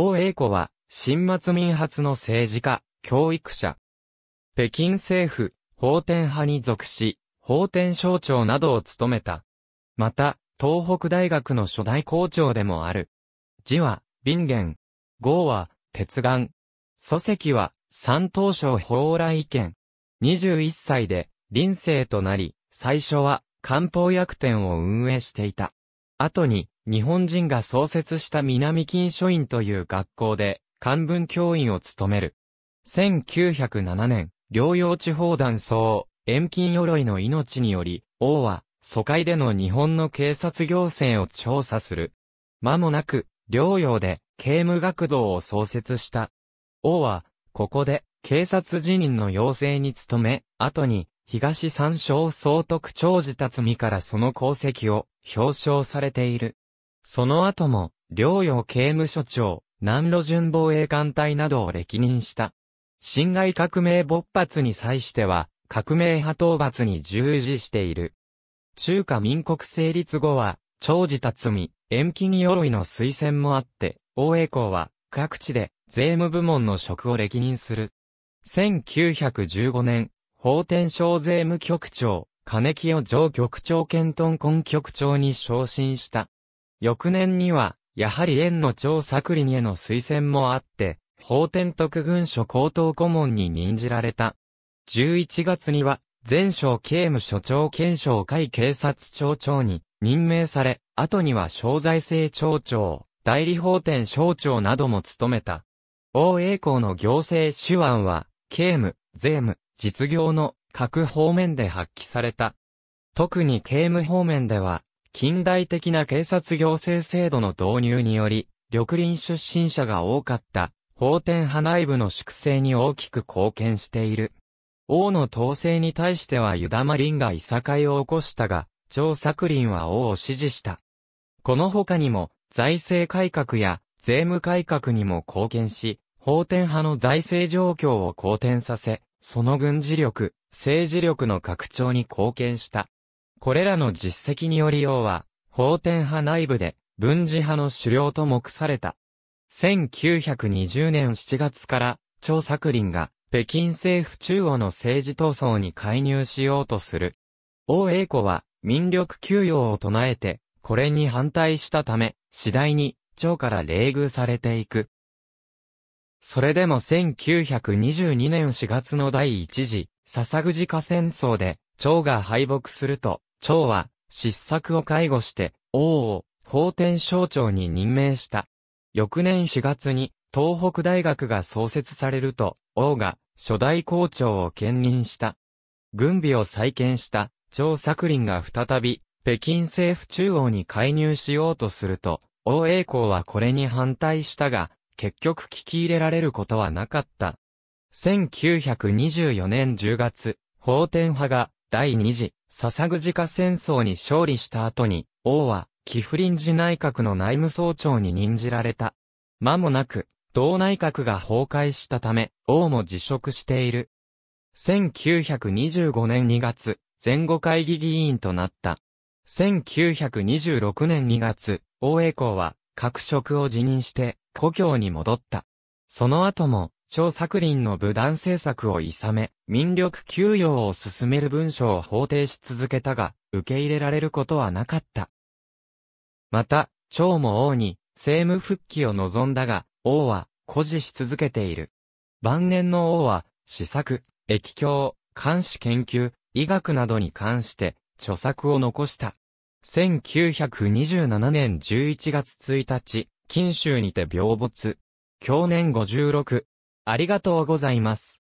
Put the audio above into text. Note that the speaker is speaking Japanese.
王英子は、新末民発の政治家、教育者。北京政府、法典派に属し、法典省庁などを務めた。また、東北大学の初代校長でもある。字は、ビンゲン。号は、鉄眼。祖籍は、山東省蓬莱県。21歳で、臨生となり、最初は、漢方薬店を運営していた。後に、日本人が創設した南金書院という学校で、漢文教員を務める。1907年、療養地方断層、遠近鎧の命により、王は、疎開での日本の警察行政を調査する。間もなく、療養で、刑務学堂を創設した。王は、ここで、警察辞任の要請に努め、後に、東三省総督長治辰巳からその功績を表彰されている。その後も、領洋刑務所長、南路巡防衛艦隊などを歴任した。侵害革命勃発に際しては、革命派討伐に従事している。中華民国成立後は、長治辰巳、遠近鎧の推薦もあって、大栄光は、各地で、税務部門の職を歴任する。1915年、法天省税務局長、金清上局長兼東根局長に昇進した。翌年には、やはり縁の長作林への推薦もあって、法天徳軍所高等顧問に任じられた。11月には、前省刑務所長兼省会警察庁長に任命され、後には小財政庁長、代理法典省庁なども務めた。王栄光の行政手腕は、刑務、税務、実業の各方面で発揮された。特に刑務方面では、近代的な警察行政制度の導入により、緑林出身者が多かった法典派内部の粛清に大きく貢献している。王の統制に対してはユダマリンがいさかいを起こしたが、張作林は王を支持した。この他にも、財政改革や税務改革にも貢献し、法典派の財政状況を好転させ、その軍事力、政治力の拡張に貢献した。これらの実績により王は、法典派内部で、文治派の首領と目された。1920年7月から、張作林が、北京政府中央の政治闘争に介入しようとする。王英子は、民力給与を唱えて、これに反対したため、次第に、張から冷遇されていく。それでも1922年4月の第一次、笹口家戦争で、蝶が敗北すると、蝶は、失策を介護して、王を、法典省庁に任命した。翌年4月に、東北大学が創設されると、王が、初代校長を兼任した。軍備を再建した、張作林が再び、北京政府中央に介入しようとすると、王栄光はこれに反対したが、結局聞き入れられることはなかった。1924年10月、法典派が第二次笹口家戦争に勝利した後に、王は、貴婦臨時内閣の内務総長に任じられた。間もなく、同内閣が崩壊したため、王も辞職している。1925年2月、前後会議議員となった。1926年2月、王栄光は、各職を辞任して、故郷に戻った。その後も、張作林の武断政策を諌め、民力給与を進める文書を法定し続けたが、受け入れられることはなかった。また、張も王に、政務復帰を望んだが、王は、誇示し続けている。晩年の王は、施策、液境、監視研究、医学などに関して、著作を残した。1927年11月1日、金州にて病没。去年56。ありがとうございます。